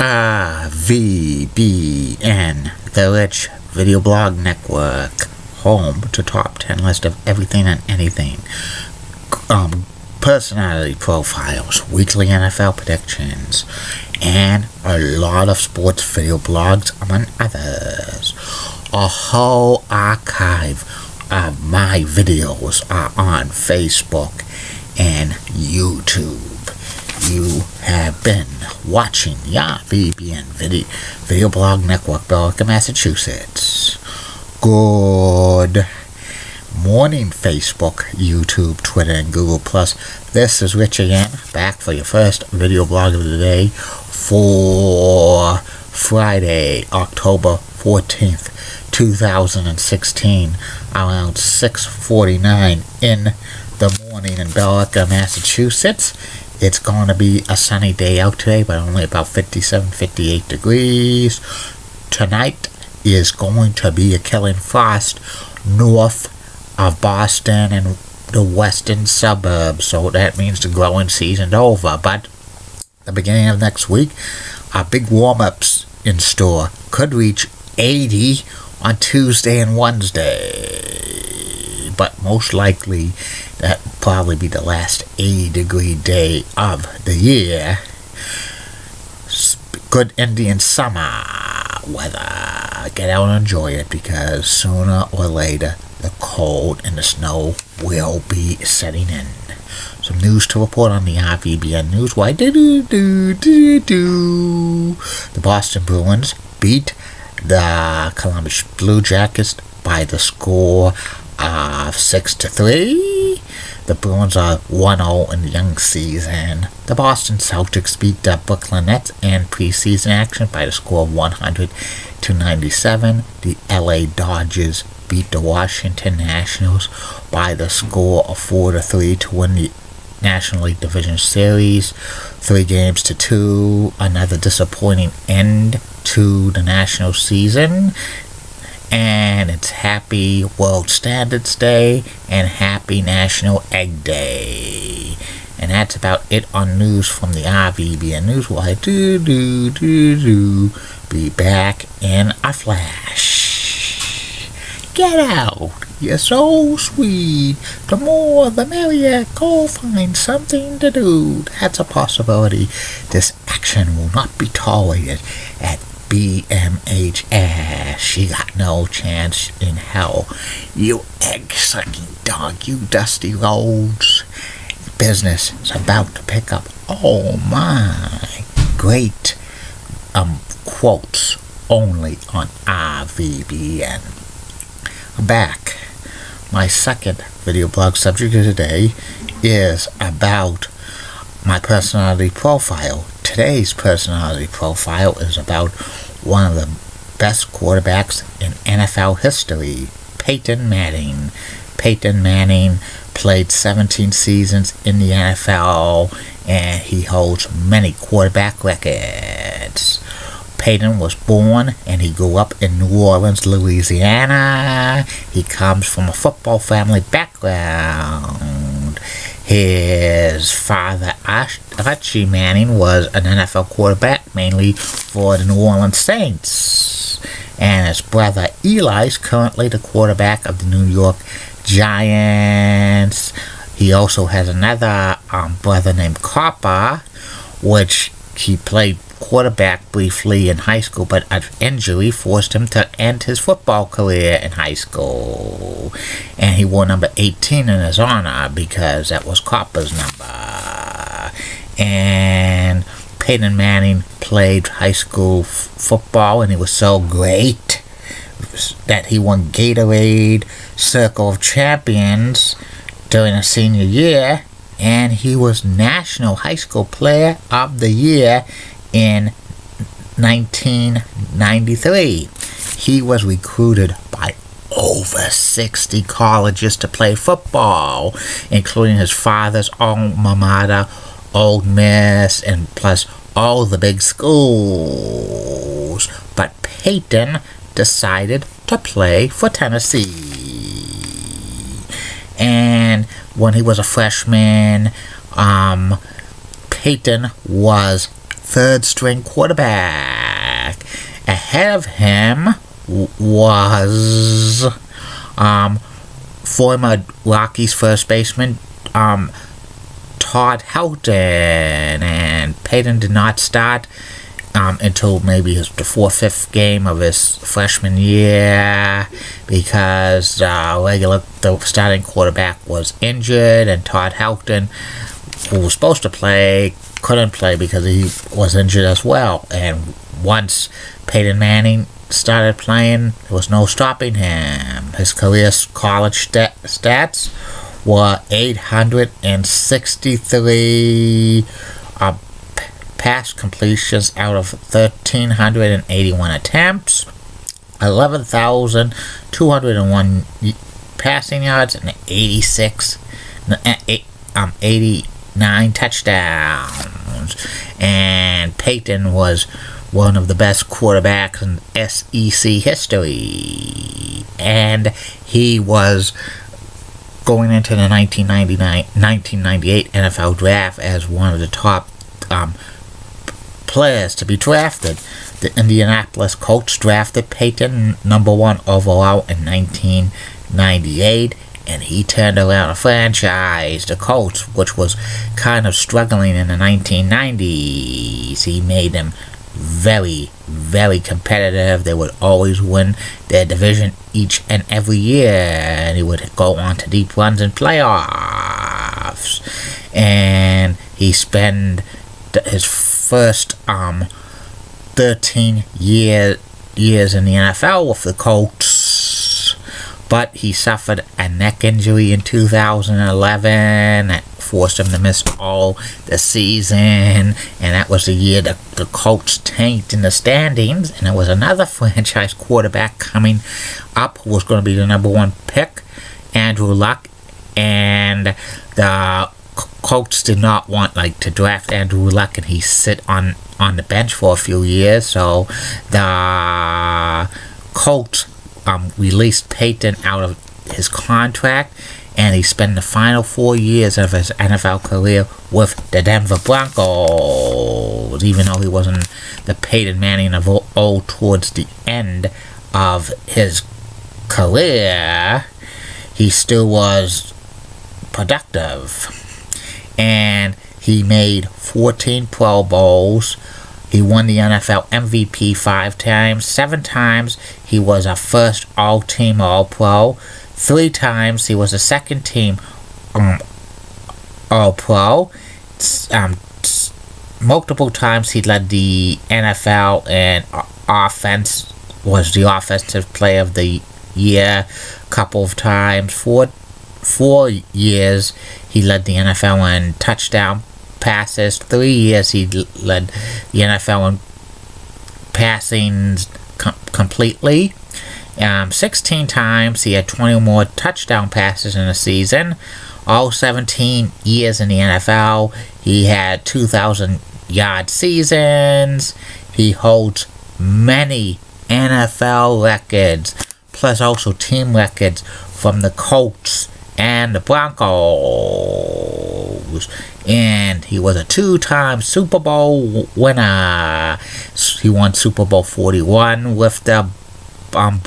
RVBN, the Rich Video Blog Network, home to top 10 list of everything and anything. Um, personality profiles, weekly NFL predictions, and a lot of sports video blogs, among others. A whole archive of my videos are on Facebook and YouTube. You have been watching the RVBN Video, Video Blog Network, Billerica, Massachusetts. Good morning, Facebook, YouTube, Twitter, and Google+. Plus. This is Rich again, back for your first video blog of the day for Friday, October 14th, 2016, around 6.49 in the morning in Billerica, Massachusetts. It's going to be a sunny day out today, but only about 57, 58 degrees. Tonight is going to be a killing frost north of Boston and the western suburbs. So that means the growing season's over. But the beginning of next week, our big warm-ups in store could reach 80 on Tuesday and Wednesday. But most likely that will probably be the last 80 degree day of the year. Good Indian summer weather. Get out and enjoy it because sooner or later the cold and the snow will be setting in. Some news to report on the RVBN News. Why do do do do do? The Boston Bruins beat the Columbus Blue Jackets by the score six to three. The Bruins are 1-0 in the young season. The Boston Celtics beat the Brooklyn Nets in preseason action by the score of 100 to 97. The LA Dodgers beat the Washington Nationals by the score of 4 to 3 to win the National League Division Series. Three games to two. Another disappointing end to the national season and it's Happy World Standards Day and Happy National Egg Day. And that's about it on news from the RVBN Newswire. Do do do do. Be back in a flash. Get out! You're so sweet. The more the merrier. Go find something to do. That's a possibility. This action will not be tolerated at BMHS. She got no chance in hell. You egg sucking dog, you dusty roads. Business is about to pick up. Oh my. Great um, quotes only on RVBN. Back. My second video blog subject of today is about my personality profile today's personality profile is about one of the best quarterbacks in NFL history, Peyton Manning. Peyton Manning played 17 seasons in the NFL and he holds many quarterback records. Peyton was born and he grew up in New Orleans, Louisiana. He comes from a football family background. His father, Archie Manning, was an NFL quarterback, mainly for the New Orleans Saints. And his brother Eli is currently the quarterback of the New York Giants. He also has another um, brother named Cooper, which he played quarterback briefly in high school, but an injury forced him to end his football career in high school. And he wore number 18 in his honor because that was Cooper's number. And Peyton Manning played high school football, and he was so great that he won Gatorade Circle of Champions during his senior year and he was National High School Player of the Year in 1993. He was recruited by over 60 colleges to play football, including his father's alma mater, Ole Miss, and plus all the big schools. But Peyton decided to play for Tennessee. And when he was a freshman, um, Peyton was third string quarterback. Ahead of him was um, former Rockies first baseman um, Todd Helton, and Peyton did not start um, until maybe his, the fourth, fifth game of his freshman year because uh, regular the starting quarterback was injured, and Todd Helton, who was supposed to play, couldn't play because he was injured as well. And once Peyton Manning started playing, there was no stopping him. His career college stat- stats were 863 uh, pass completions out of 1,381 attempts, 11,201 passing yards, and 86, um, 89 touchdowns. And Peyton was one of the best quarterbacks in SEC history. And he was going into the 1999 1998 NFL draft as one of the top um, players to be drafted. The Indianapolis Colts drafted Peyton number one overall in 1998, and he turned around a franchise, the Colts, which was kind of struggling in the 1990s. He made them very, very competitive. They would always win their division each and every year, and he would go on to deep runs in playoffs. And he spent his first um 13 year, years in the NFL with the Colts, but he suffered a neck injury in 2011 that forced him to miss all the season, and that was the year the, the Colts tanked in the standings, and it was another franchise quarterback coming up who was going to be the number one pick, Andrew Luck, and the Colts did not want like to draft Andrew Luck and he sit on on the bench for a few years. So the Colts um, released Peyton out of his contract and he spent the final four years of his NFL career with the Denver Broncos, even though he wasn't the Peyton Manning of old towards the end of his career, he still was productive and he made 14 Pro Bowls. He won the NFL MVP five times. Seven times he was a first All Team All Pro. Three times he was a second team um, All Pro. Um, multiple times he led the NFL in offense was the offensive player of the year. A couple of times. Four four years he led the NFL in touchdown passes. Three years he led the NFL in passing com completely. Um, 16 times he had 20 or more touchdown passes in a season. All 17 years in the NFL, he had 2,000 yard seasons. He holds many NFL records, plus also team records from the Colts and the Broncos. And he was a two time Super Bowl winner. He won Super Bowl 41 with the um,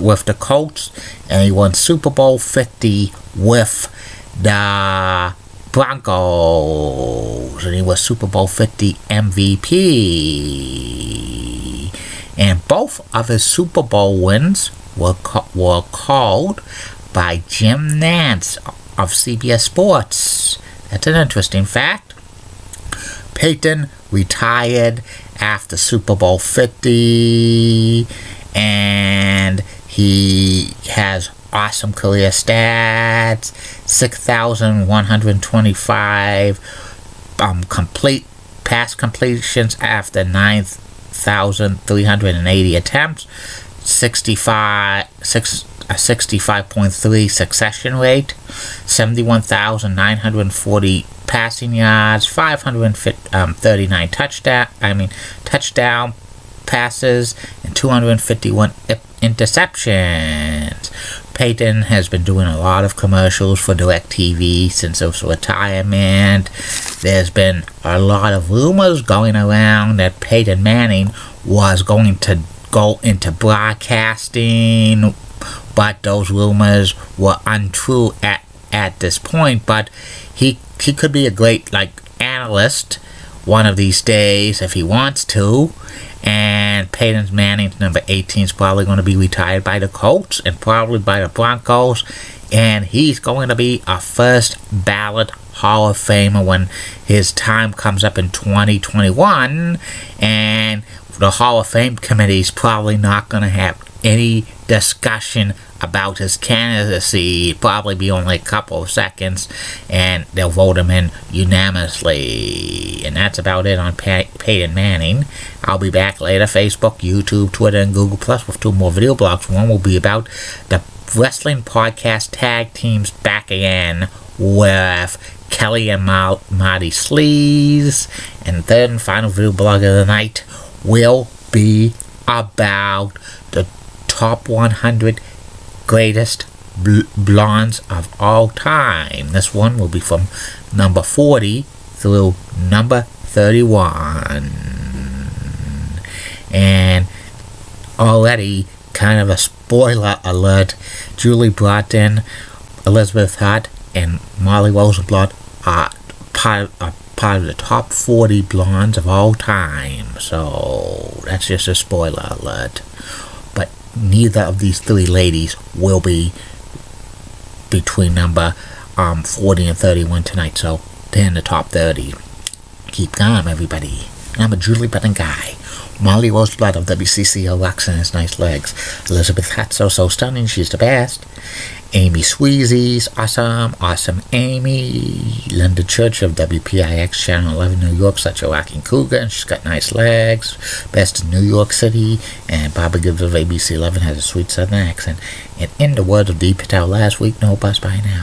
with the Colts, and he won Super Bowl 50 with the Broncos, and he was Super Bowl 50 MVP. And both of his Super Bowl wins were, were called by Jim Nantz of CBS Sports. That's an interesting fact. Peyton retired after Super Bowl 50 and he has awesome career stats 6,125 um, complete pass completions after 9,380 attempts 65 6 a 65.3 succession rate, 71,940 passing yards, 539 um, touchdown, I mean touchdown passes, and 251 interceptions. Peyton has been doing a lot of commercials for DirecTV since his retirement. There's been a lot of rumors going around that Peyton Manning was going to go into broadcasting, but those rumors were untrue at, at this point. But he he could be a great like analyst one of these days if he wants to. And Peyton Manning, number 18, is probably going to be retired by the Colts and probably by the Broncos. And he's going to be a first ballot Hall of Famer when his time comes up in 2021. And the Hall of Fame committee is probably not going to have any discussion about his candidacy. It'd probably be only a couple of seconds, and they'll vote him in unanimously. And that's about it on Pey- Peyton Manning. I'll be back later, Facebook, YouTube, Twitter, and Google Plus with two more video blogs. One will be about the wrestling podcast tag teams back again with Kelly and Ma- Marty Sleaze. And third and final video blog of the night will be about the top 100 greatest bl- blondes of all time. This one will be from number 40 through number 31. And already, kind of a spoiler alert, Julie Broughton, Elizabeth Hart, and Molly Rosenblatt are part, are part of the top 40 blondes of all time. So that's just a spoiler alert. But neither of these three ladies will be between number um, 40 and 31 tonight. So they're in the top 30. Keep calm, everybody. I'm a Julie Button guy. Molly Roseblood of WCCO rocks and has nice legs. Elizabeth Hatso so stunning, she's the best. Amy Sweezy's awesome, awesome Amy. Linda Church of WPIX Channel 11 New York, such a rocking cougar, and she's got nice legs. Best in New York City. And Barbara Gibbs of ABC 11 has a sweet southern accent. And in the words of Dee Patel last week, no bus by now.